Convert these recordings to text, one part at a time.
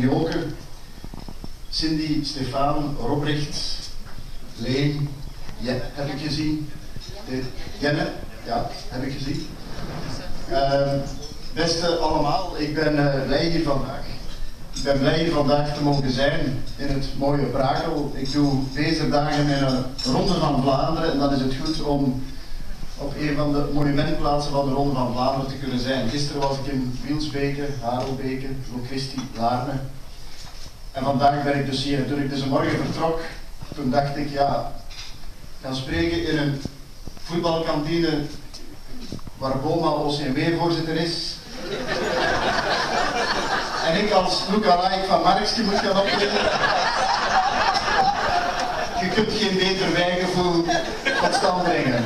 Joke, Cindy, Stefan, Robrecht, Leen, Jenne heb ik gezien. Jenne, ja, heb ik gezien. Uh, beste allemaal, ik ben uh, blij hier vandaag. Ik ben blij hier vandaag te mogen zijn in het mooie Brakel. Ik doe deze dagen mijn Ronde van Vlaanderen en dan is het goed om op een van de monumentplaatsen van de Ronde van Vlaanderen te kunnen zijn. Gisteren was ik in Wielsbeke, Harelbeke, Locristi, Laarne. En vandaag ben ik dus hier. toen ik dus morgen vertrok, toen dacht ik, ja, gaan spreken in een voetbalkantine waar Boma OCMW voorzitter is. en ik als lookalike van Markske moet gaan optreden. Je kunt geen beter wijgevoel tot stand brengen.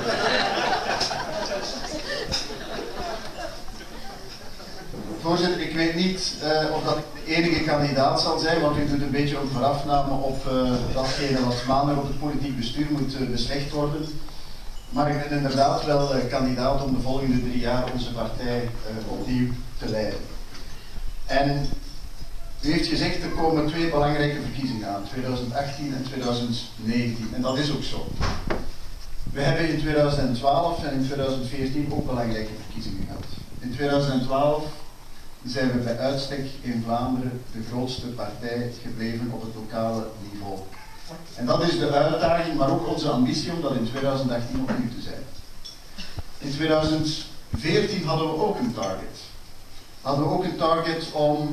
Voorzitter, ik weet niet uh, of dat de enige kandidaat zal zijn, want u doet een beetje een voorafname op uh, datgene wat maandag op het politiek bestuur moet uh, beslecht worden. Maar ik ben inderdaad wel kandidaat om de volgende drie jaar onze partij opnieuw te leiden. En u heeft gezegd, er komen twee belangrijke verkiezingen aan, 2018 en 2019. En dat is ook zo. We hebben in 2012 en in 2014 ook belangrijke verkiezingen gehad. In 2012 zijn we bij uitstek in Vlaanderen de grootste partij gebleven op het lokale niveau. En dat is de uitdaging, maar ook onze ambitie om dat in 2018 opnieuw te zijn. In 2014 hadden we ook een target. Hadden we ook een target om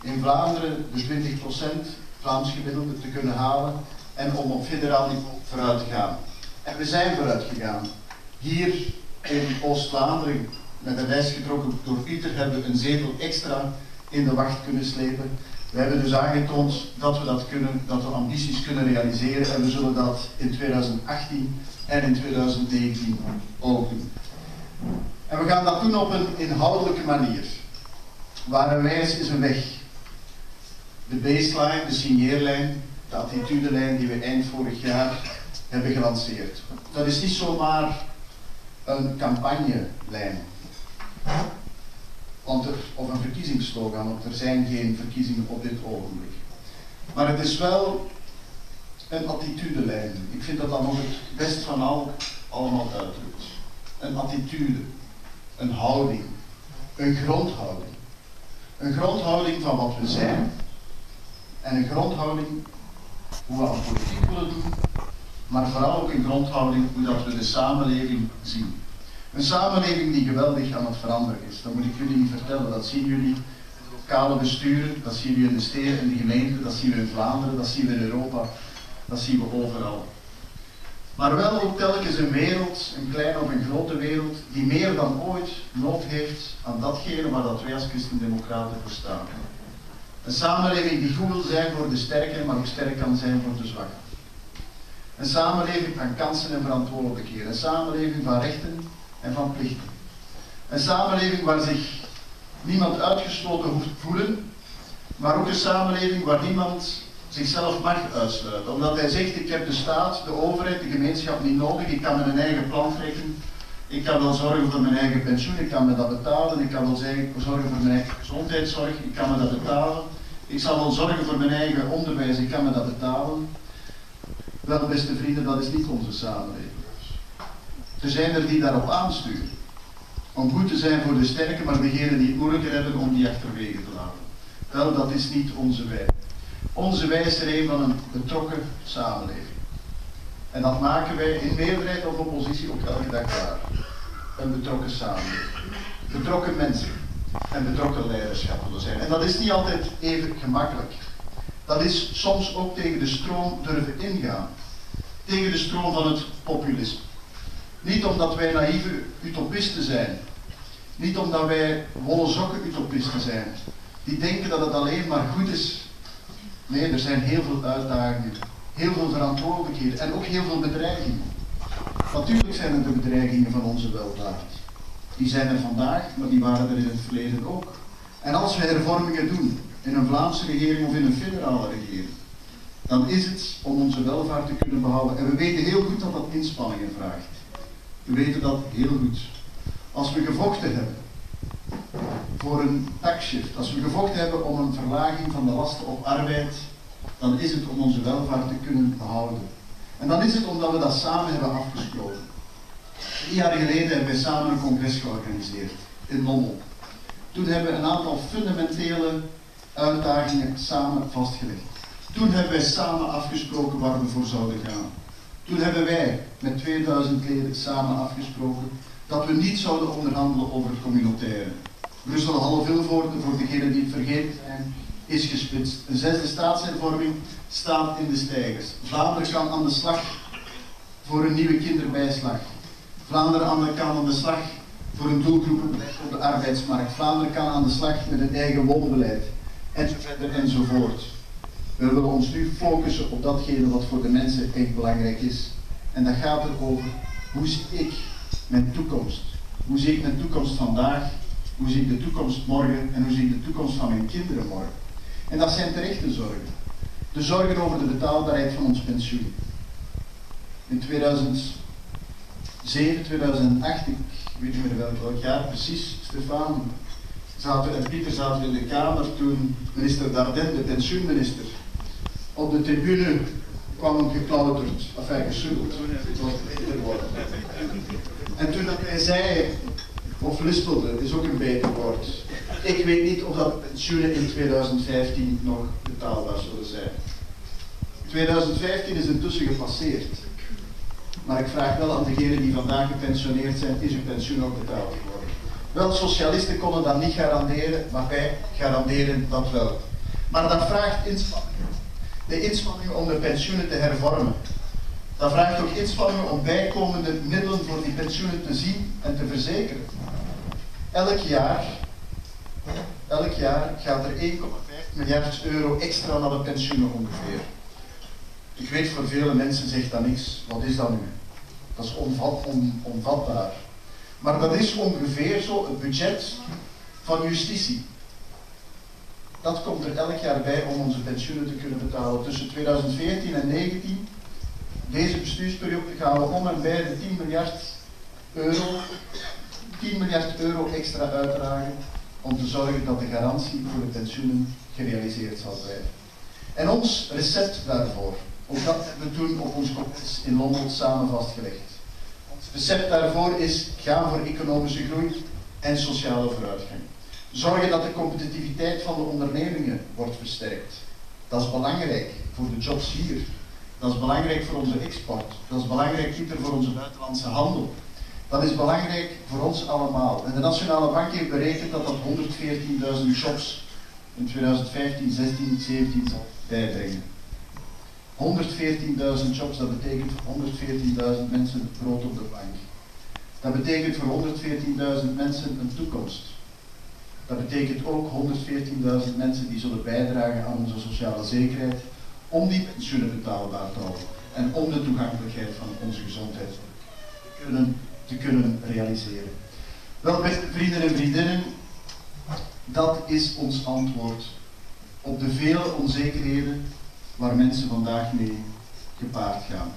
in Vlaanderen de 20% Vlaams gemiddelde te kunnen halen en om op federaal niveau vooruit te gaan. En we zijn vooruit gegaan. Hier in Oost-Vlaanderen met een lijst getrokken door Pieter hebben we een zetel extra in de wacht kunnen slepen. We hebben dus aangetoond dat we dat kunnen, dat we ambities kunnen realiseren en we zullen dat in 2018 en in 2019 ook doen. En we gaan dat doen op een inhoudelijke manier. Waar een wijs is een weg. De baseline, de signeerlijn, de attitudelijn die we eind vorig jaar hebben gelanceerd. Dat is niet zomaar een campagnelijn. Want er, of een verkiezingsslogan, want er zijn geen verkiezingen op dit ogenblik. Maar het is wel een attitudelijn. Ik vind dat dat nog het best van al allemaal uitdrukt. Een attitude, een houding, een grondhouding. Een grondhouding van wat we zijn en een grondhouding hoe we aan politiek willen doen, maar vooral ook een grondhouding hoe dat we de samenleving zien. Een samenleving die geweldig aan het veranderen is. Dat moet ik jullie niet vertellen. Dat zien jullie in lokale besturen, dat zien jullie in de steden en de gemeenten, dat zien we in Vlaanderen, dat zien we in Europa, dat zien we overal. Maar wel ook telkens een wereld, een kleine of een grote wereld, die meer dan ooit nood heeft aan datgene waar dat wij als christendemocraten voor staan. Een samenleving die goed wil zijn voor de sterken, maar ook sterk kan zijn voor de zwakken. Een samenleving van kansen en verantwoordelijkheden. Een samenleving van rechten en van plichten. Een samenleving waar zich niemand uitgesloten hoeft voelen, maar ook een samenleving waar niemand zichzelf mag uitsluiten. Omdat hij zegt, ik heb de staat, de overheid, de gemeenschap niet nodig, ik kan mijn eigen plan trekken, ik kan wel zorgen voor mijn eigen pensioen, ik kan me dat betalen, ik kan wel zorgen voor mijn eigen gezondheidszorg, ik kan me dat betalen, ik zal wel zorgen voor mijn eigen onderwijs, ik kan me dat betalen. Wel, beste vrienden, dat is niet onze samenleving. Er zijn er die daarop aansturen. Om goed te zijn voor de sterken, maar degenen die het moeilijker hebben om die achterwege te laten. Wel, dat is niet onze wij. Onze wij is er een van een betrokken samenleving. En dat maken wij in meerderheid of oppositie ook elke dag waar. Een betrokken samenleving. Betrokken mensen en betrokken leiderschap willen zijn. En dat is niet altijd even gemakkelijk. Dat is soms ook tegen de stroom durven ingaan. Tegen de stroom van het populisme. Niet omdat wij naïeve utopisten zijn. Niet omdat wij wollen sokken utopisten zijn. Die denken dat het alleen maar goed is. Nee, er zijn heel veel uitdagingen. Heel veel verantwoordelijkheden en ook heel veel bedreigingen. Natuurlijk zijn er de bedreigingen van onze welvaart. Die zijn er vandaag, maar die waren er in het verleden ook. En als we hervormingen doen, in een Vlaamse regering of in een federale regering, dan is het om onze welvaart te kunnen behouden. En we weten heel goed dat dat inspanningen vraagt. We weten dat heel goed. Als we gevochten hebben, voor een taxshift, als we gevochten hebben om een verlaging van de lasten op arbeid, dan is het om onze welvaart te kunnen behouden. En dan is het omdat we dat samen hebben afgesproken. Drie jaar geleden hebben we samen een congres georganiseerd in Lommel. Toen hebben we een aantal fundamentele uitdagingen samen vastgelegd. Toen hebben wij samen afgesproken waar we voor zouden gaan. Toen hebben wij met 2000 leden samen afgesproken dat we niet zouden onderhandelen over het communautaire. Brussel half Vilvoorde, voor degenen die het vergeten zijn, is gespitst. Een zesde staatshervorming staat in de stijgers. Vlaanderen kan aan de slag voor een nieuwe kinderbijslag. Vlaanderen kan aan de slag voor een doelgroepenbeleid op de arbeidsmarkt. Vlaanderen kan aan de slag met een eigen woonbeleid. Enzovoort enzovoort. We willen ons nu focussen op datgene wat voor de mensen echt belangrijk is. En dat gaat erover, hoe zie ik mijn toekomst? Hoe zie ik mijn toekomst vandaag? Hoe zie ik de toekomst morgen? En hoe zie ik de toekomst van mijn kinderen morgen? En dat zijn terechte zorgen. De zorgen over de betaalbaarheid van ons pensioen. In 2007, 2008, ik weet niet meer welk jaar precies, Stefan zaten, en Pieter zaten in de Kamer toen minister Dardenne, de pensioenminister, op de tribune kwam geklauterd, enfin gesukkeld, het was beter. En toen dat hij zei, of lispelde, is ook een beter woord. Ik weet niet of dat pensioenen in 2015 nog betaalbaar zullen zijn. 2015 is intussen gepasseerd. Maar ik vraag wel aan degenen die vandaag gepensioneerd zijn, is uw pensioen ook betaald geworden? Wel, socialisten konden dat niet garanderen, maar wij garanderen dat wel. Maar dat vraagt inspanningen. De inspanningen om de pensioenen te hervormen. Dat vraagt ook inspanningen om bijkomende middelen voor die pensioenen te zien en te verzekeren. Elk jaar, elk jaar gaat er 1,5 miljard euro extra naar de pensioenen ongeveer. Ik weet voor vele mensen zegt dat niks. Wat is dat nu? Dat is onvat, on, onvatbaar. Maar dat is ongeveer zo het budget van justitie. Dat komt er elk jaar bij om onze pensioenen te kunnen betalen. Tussen 2014 en 2019, deze bestuursperiode, gaan we om en bij de 10 miljard euro, 10 miljard euro extra uitdragen om te zorgen dat de garantie voor de pensioenen gerealiseerd zal blijven. En ons recept daarvoor, ook dat we toen op ons congres in Londen samen vastgelegd. Ons recept daarvoor is gaan voor economische groei en sociale vooruitgang. Zorgen dat de competitiviteit van de ondernemingen wordt versterkt. Dat is belangrijk voor de jobs hier. Dat is belangrijk voor onze export. Dat is belangrijk, Pieter, voor onze buitenlandse handel. Dat is belangrijk voor ons allemaal. En de Nationale Bank heeft berekend dat dat 114.000 jobs in 2015, 16, 17 zal bijbrengen. 114.000 jobs, dat betekent voor 114.000 mensen brood op de bank. Dat betekent voor 114.000 mensen een toekomst. Dat betekent ook 114.000 mensen die zullen bijdragen aan onze sociale zekerheid om die pensioenen betaalbaar te houden en om de toegankelijkheid van onze gezondheid te kunnen, te kunnen realiseren. Wel, beste vrienden en vriendinnen, dat is ons antwoord op de vele onzekerheden waar mensen vandaag mee gepaard gaan.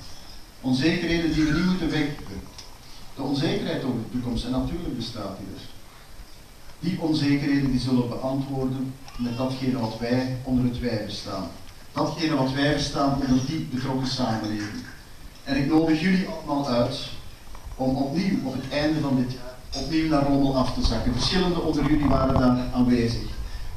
Onzekerheden die we niet moeten weggeven. De onzekerheid over de toekomst, en natuurlijk bestaat die er. Die onzekerheden die zullen beantwoorden met datgene wat wij onder het wij bestaan. Datgene wat wij verstaan onder die betrokken samenleving. En ik nodig jullie allemaal uit om opnieuw op het einde van dit jaar opnieuw naar Rommel af te zakken. Verschillende onder jullie waren daar aanwezig.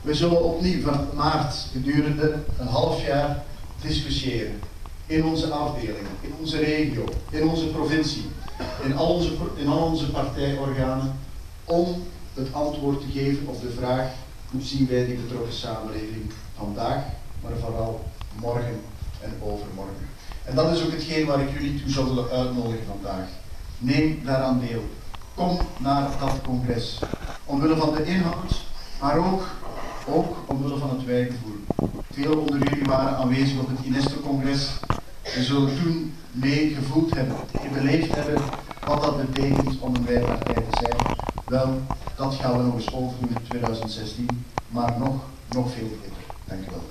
We zullen opnieuw van maart gedurende een half jaar discussiëren. In onze afdelingen, in onze regio, in onze provincie, in al onze, in al onze partijorganen, om het antwoord te geven op de vraag hoe zien wij die betrokken samenleving vandaag, maar vooral morgen en overmorgen. En dat is ook hetgeen waar ik jullie toe zou willen uitnodigen vandaag. Neem daaraan deel. Kom naar dat congres. Omwille van de inhoud, maar ook, ook omwille van het wijgevoel. Veel onder jullie waren aanwezig op het INESTO-congres en zullen toen mee gevoeld hebben, beleefd hebben wat dat betekent om een wijpartij te zijn. Wel, dat gaan we nog eens overdoen in 2016, maar nog, nog veel beter. Dank u wel.